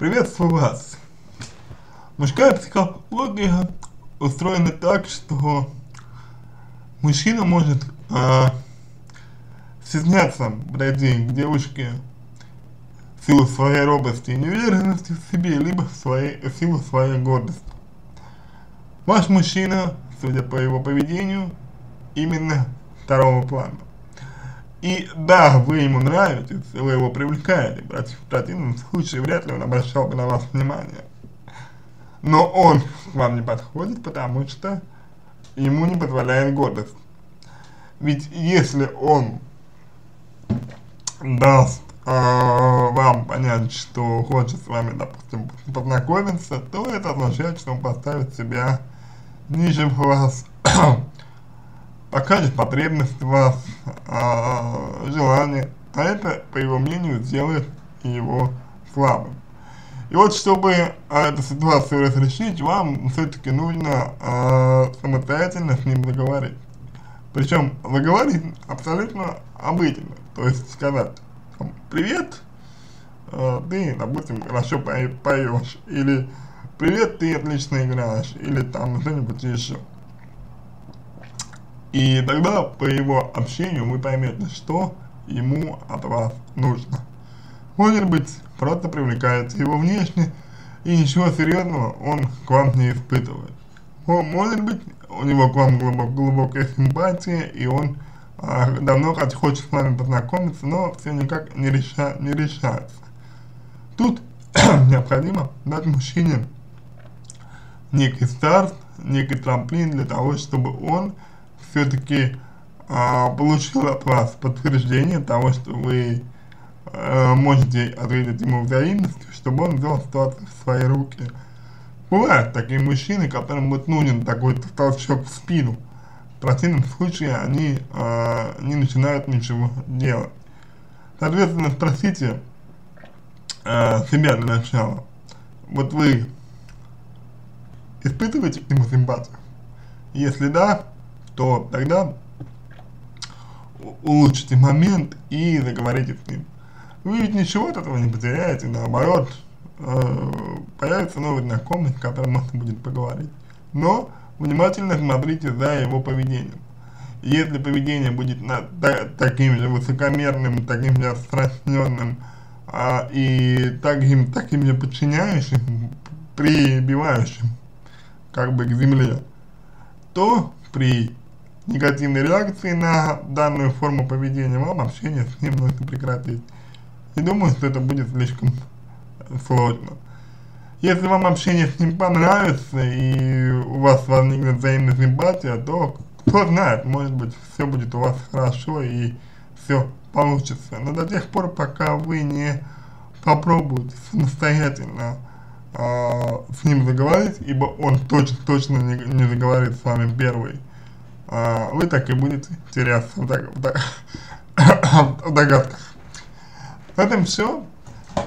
Приветствую вас. Мужская психология устроена так, что мужчина может э, стесняться подойти к девушке в силу своей робости и неуверенности в себе, либо в, своей, в силу своей гордости. Ваш мужчина, судя по его поведению, именно второго плана. И да, вы ему нравитесь, вы его привлекаете, в противном случае вряд ли он обращал бы на вас внимание. Но он к вам не подходит, потому что ему не позволяет гордость. Ведь если он даст э, вам понять, что хочет с вами, допустим, познакомиться, то это означает, что он поставит себя ниже вас покажет потребность в вас, а, желание, а это, по его мнению, сделает его слабым. И вот, чтобы а, эту ситуацию разрешить, вам все-таки нужно а, самостоятельно с ним заговорить. Причем заговорить абсолютно обыденно, то есть сказать, привет, а, ты, допустим, хорошо поешь, или привет, ты отлично играешь, или там что-нибудь еще. И тогда по его общению вы поймете, что ему от вас нужно. Может быть, просто привлекает его внешне, и ничего серьезного он к вам не испытывает. Может быть, у него к вам глубок, глубокая симпатия, и он а, давно хочет с вами познакомиться, но все никак не, реша, не решается. Тут необходимо дать мужчине некий старт, некий трамплин для того, чтобы он все-таки а, получил от вас подтверждение того, что вы а, можете ответить ему взаимностью, чтобы он взял ситуацию в свои руки. Бывают такие мужчины, которым вот нужен такой толчок в спину. В противном случае они а, не начинают ничего делать. Соответственно, спросите а, себя для начала. Вот вы испытываете к нему симпатию? Если да, то тогда улучшите момент и заговорите с ним. Вы ведь ничего от этого не потеряете, наоборот, э, появится новый знакомый, с которым можно будет поговорить. Но внимательно смотрите за его поведением. Если поведение будет на, та, таким же высокомерным, таким же распространенным а, и таким, таким же подчиняющим, прибивающим как бы к земле, то при негативной реакции на данную форму поведения, вам общение с ним нужно прекратить. Не думаю, что это будет слишком сложно. Если вам общение с ним понравится и у вас возникнет взаимная симпатия, то кто знает, может быть все будет у вас хорошо и все получится. Но до тех пор, пока вы не попробуете самостоятельно э, с ним заговорить, ибо он точно, точно не, не заговорит с вами первый, вы так и будете теряться в, в догадках. На этом все.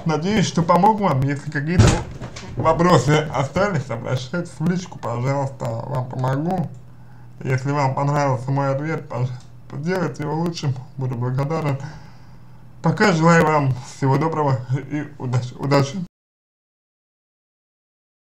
Надеюсь, что помог вам. Если какие-то вопросы остались, обращайтесь в личку, пожалуйста, вам помогу. Если вам понравился мой ответ, пожалуйста, сделайте его лучшим, буду благодарен. Пока желаю вам всего доброго и удачи. удачи.